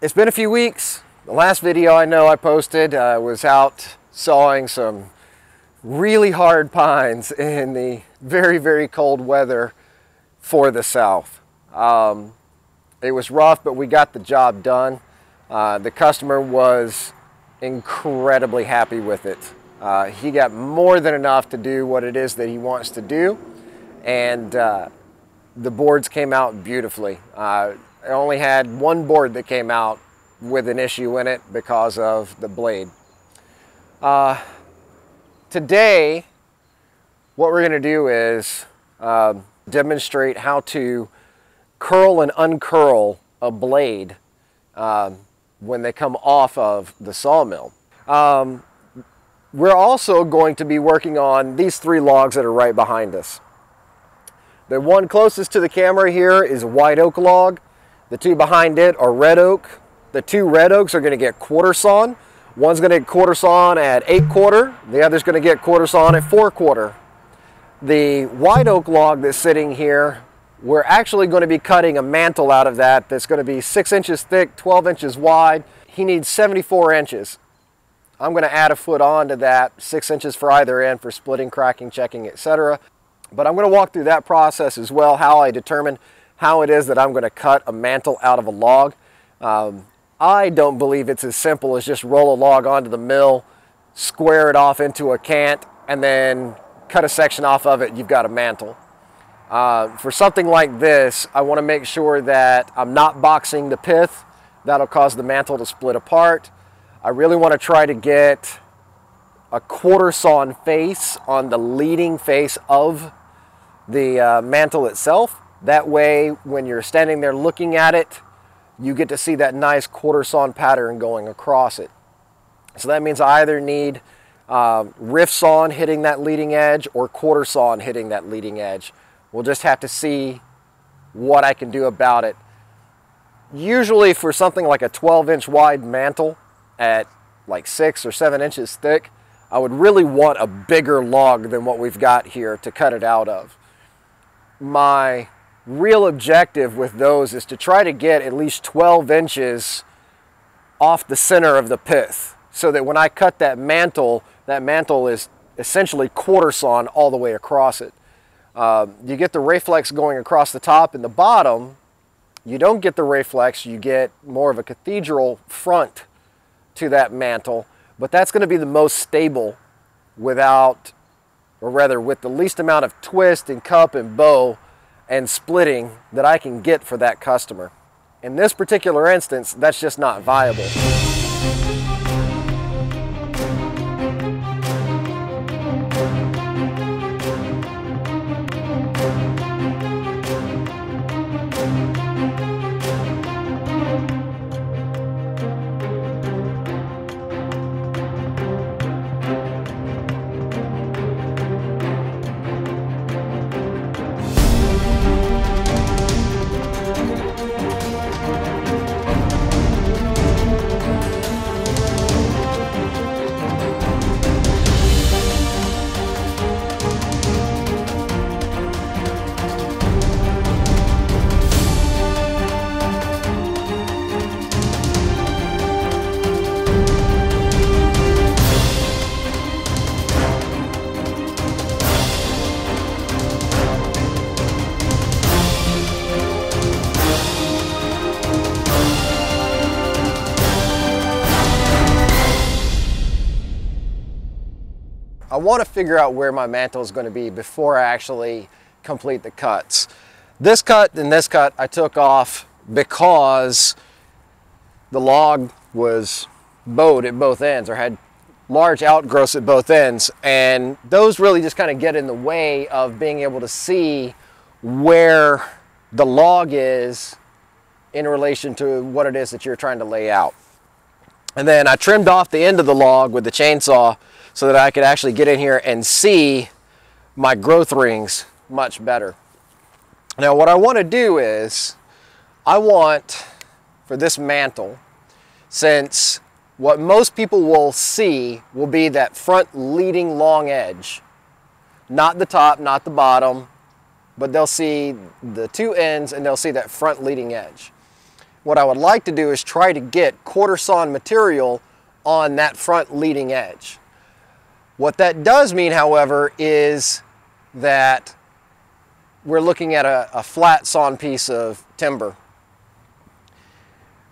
it's been a few weeks. The last video I know I posted uh, was out sawing some really hard pines in the very, very cold weather for the south. Um, it was rough, but we got the job done. Uh, the customer was incredibly happy with it. Uh, he got more than enough to do what it is that he wants to do, and uh, the boards came out beautifully. Uh, I only had one board that came out with an issue in it because of the blade. Uh, today, what we're going to do is um, demonstrate how to curl and uncurl a blade um, when they come off of the sawmill. Um, we're also going to be working on these three logs that are right behind us. The one closest to the camera here is a white oak log. The two behind it are red oak. The two red oaks are going to get quarter sawn. One's going to get quarter sawn at eight quarter. The other's going to get quarter sawn at four quarter. The white oak log that's sitting here, we're actually going to be cutting a mantle out of that that's going to be six inches thick, 12 inches wide. He needs 74 inches. I'm going to add a foot on to that, six inches for either end for splitting, cracking, checking, etc. But I'm going to walk through that process as well, how I determine how it is that I'm going to cut a mantle out of a log. Um, I don't believe it's as simple as just roll a log onto the mill, square it off into a cant, and then cut a section off of it, you've got a mantle. Uh, for something like this, I want to make sure that I'm not boxing the pith. That'll cause the mantle to split apart. I really want to try to get a quarter sawn face on the leading face of the uh, mantle itself. That way, when you're standing there looking at it, you get to see that nice quarter sawn pattern going across it. So that means I either need um, sawn hitting that leading edge or quarter sawn hitting that leading edge. We'll just have to see what I can do about it. Usually for something like a 12 inch wide mantle at like six or seven inches thick, I would really want a bigger log than what we've got here to cut it out of. My real objective with those is to try to get at least 12 inches off the center of the pith so that when I cut that mantle, that mantle is essentially quarter sawn all the way across it. Uh, you get the ray flecks going across the top and the bottom. You don't get the ray flecks, you get more of a cathedral front to that mantle but that's going to be the most stable without, or rather with the least amount of twist and cup and bow and splitting that I can get for that customer. In this particular instance, that's just not viable. Want to figure out where my mantle is going to be before I actually complete the cuts. This cut and this cut I took off because the log was bowed at both ends or had large outgrowths at both ends and those really just kind of get in the way of being able to see where the log is in relation to what it is that you're trying to lay out. And then I trimmed off the end of the log with the chainsaw so that I could actually get in here and see my growth rings much better. Now what I want to do is I want for this mantle, since what most people will see will be that front leading long edge, not the top, not the bottom, but they'll see the two ends and they'll see that front leading edge. what I would like to do is try to get quarter sawn material on that front leading edge. What that does mean, however, is that we're looking at a, a flat sawn piece of timber.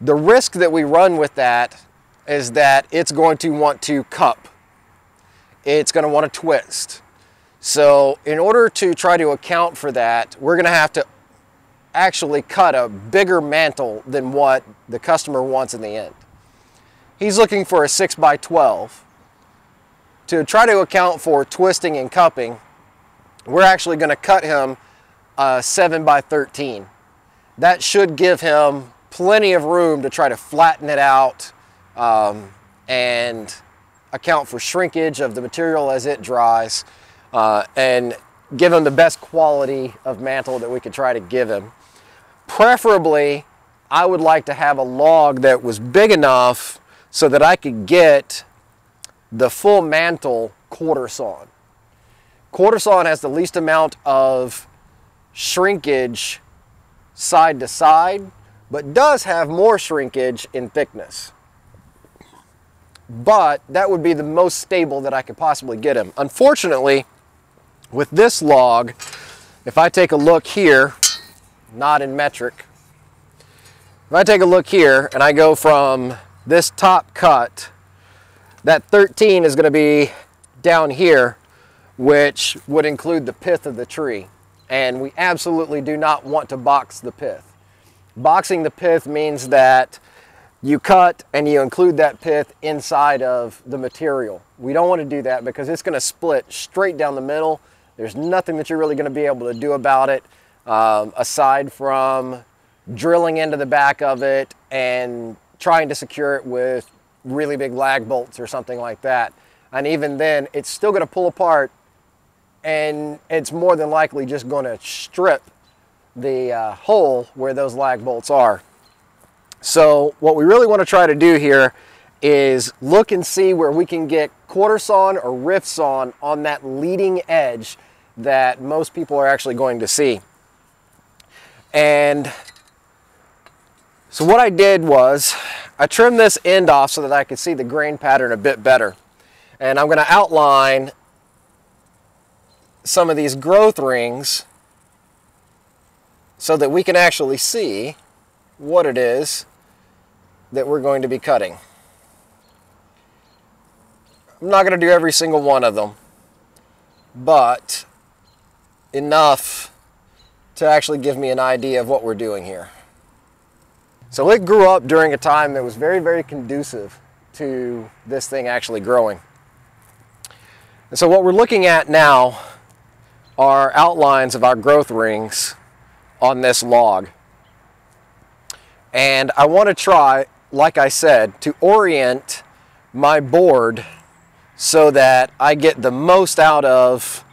The risk that we run with that is that it's going to want to cup. It's going to want to twist. So in order to try to account for that, we're going to have to actually cut a bigger mantle than what the customer wants in the end. He's looking for a 6 by 12. To try to account for twisting and cupping, we're actually going to cut him a 7 by 13. That should give him plenty of room to try to flatten it out um, and account for shrinkage of the material as it dries uh, and give him the best quality of mantle that we could try to give him. Preferably, I would like to have a log that was big enough so that I could get the full mantle quarter sawn. Quarter sawn has the least amount of shrinkage side to side, but does have more shrinkage in thickness. But that would be the most stable that I could possibly get him. Unfortunately, with this log, if I take a look here, not in metric. If I take a look here and I go from this top cut, that 13 is going to be down here, which would include the pith of the tree. And we absolutely do not want to box the pith. Boxing the pith means that you cut and you include that pith inside of the material. We don't want to do that because it's going to split straight down the middle. There's nothing that you're really going to be able to do about it um, aside from drilling into the back of it and trying to secure it with really big lag bolts or something like that. And even then, it's still going to pull apart and it's more than likely just going to strip the uh, hole where those lag bolts are. So what we really want to try to do here is look and see where we can get quarter sawn or rift sawn on that leading edge that most people are actually going to see. And so what I did was I trimmed this end off so that I could see the grain pattern a bit better. And I'm going to outline some of these growth rings so that we can actually see what it is that we're going to be cutting. I'm not going to do every single one of them, but enough to actually give me an idea of what we're doing here. So it grew up during a time that was very, very conducive to this thing actually growing. And so what we're looking at now are outlines of our growth rings on this log. And I want to try, like I said, to orient my board so that I get the most out of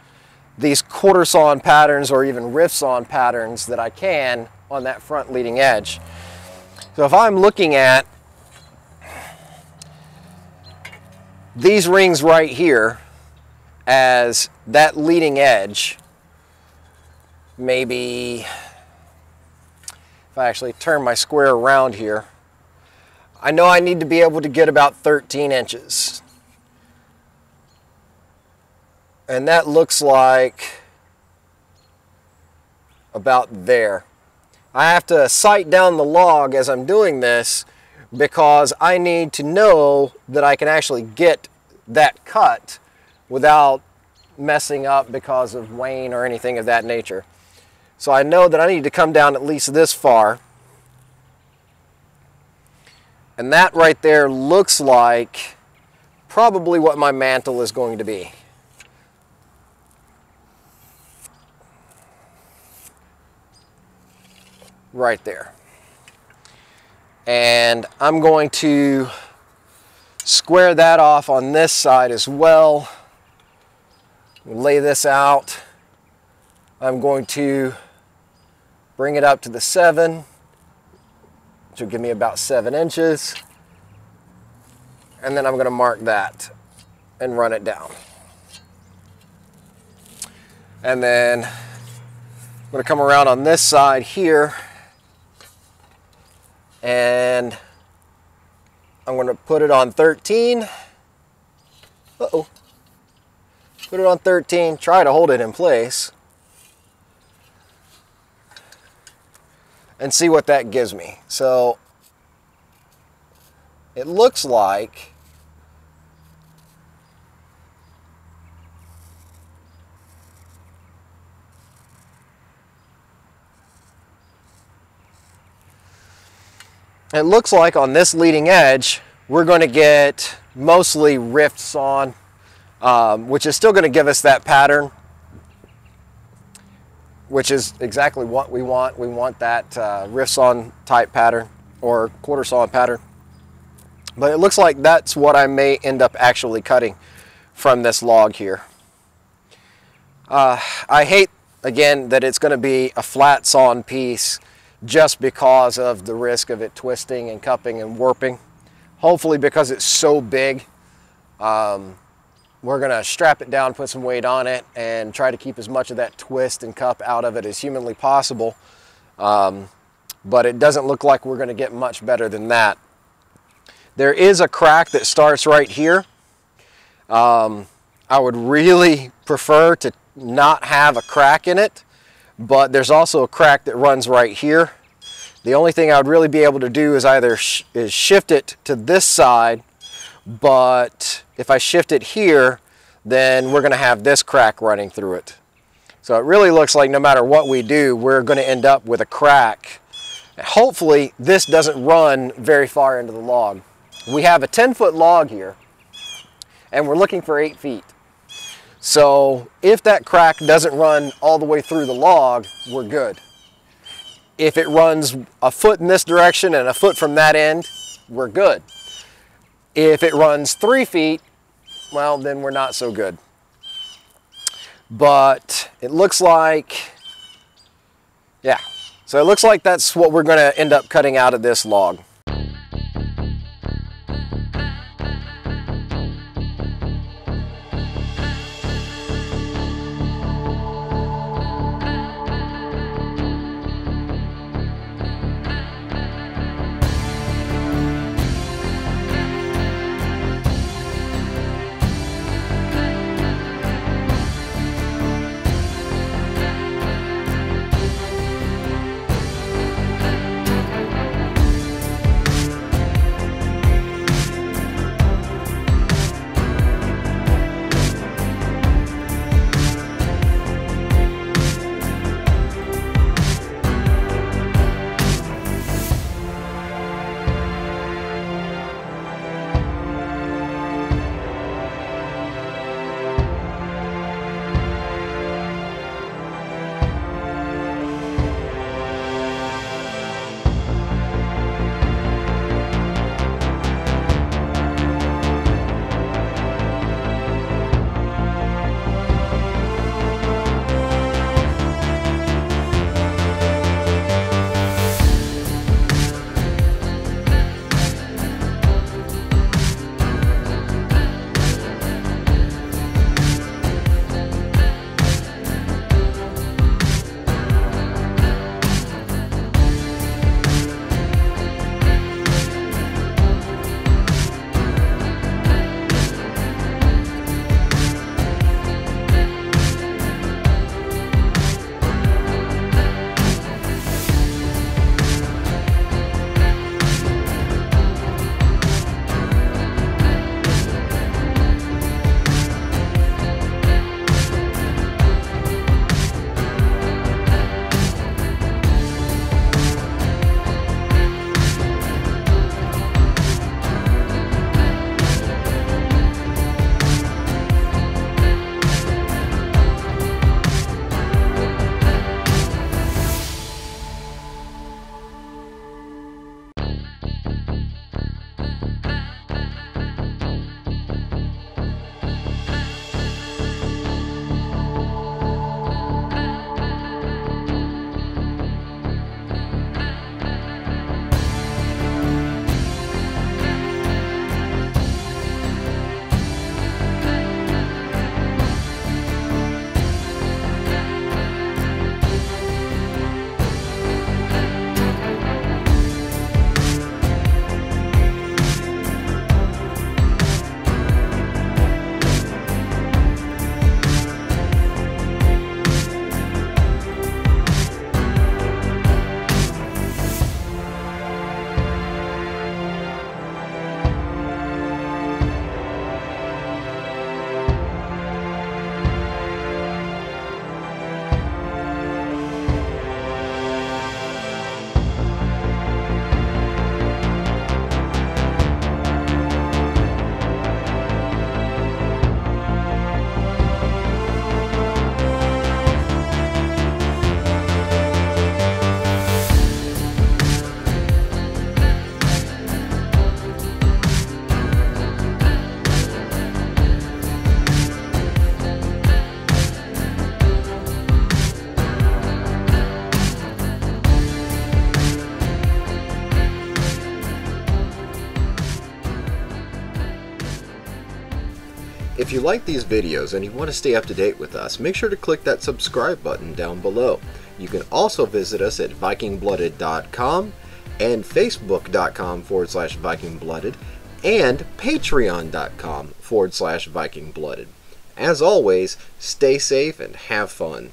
these quarter sawn patterns or even rift sawn patterns that I can on that front leading edge. So if I'm looking at these rings right here as that leading edge, maybe if I actually turn my square around here, I know I need to be able to get about 13 inches. And that looks like about there. I have to sight down the log as I'm doing this because I need to know that I can actually get that cut without messing up because of wane or anything of that nature. So I know that I need to come down at least this far. And that right there looks like probably what my mantle is going to be. Right there. And I'm going to square that off on this side as well. Lay this out. I'm going to bring it up to the seven, which will give me about seven inches. And then I'm going to mark that and run it down. And then I'm going to come around on this side here And I'm going to put it on 13. Uh-oh. Put it on 13, try to hold it in place. And see what that gives me. So it looks like it looks like on this leading edge, we're going to get mostly rift sawn, um, which is still going to give us that pattern, which is exactly what we want. We want that uh, rift sawn type pattern or quarter sawn pattern. But it looks like that's what I may end up actually cutting from this log here. Uh, I hate, again, that it's going to be a flat sawn piece just because of the risk of it twisting and cupping and warping. Hopefully because it's so big, um, we're gonna strap it down, put some weight on it, and try to keep as much of that twist and cup out of it as humanly possible. Um, but it doesn't look like we're gonna get much better than that. There is a crack that starts right here. Um, I would really prefer to not have a crack in it but there's also a crack that runs right here. The only thing I would really be able to do is either sh is shift it to this side, but if I shift it here, then we're gonna have this crack running through it. So it really looks like no matter what we do, we're gonna end up with a crack. Hopefully this doesn't run very far into the log. We have a 10 foot log here and we're looking for eight feet. So if that crack doesn't run all the way through the log, we're good. If it runs a foot in this direction and a foot from that end, we're good. If it runs three feet, well, then we're not so good. But it looks like, yeah. So it looks like that's what we're gonna end up cutting out of this log. If you like these videos and you want to stay up to date with us, make sure to click that subscribe button down below. You can also visit us at vikingblooded.com and facebook.com forward slash vikingblooded and patreon.com forward slash vikingblooded. As always, stay safe and have fun.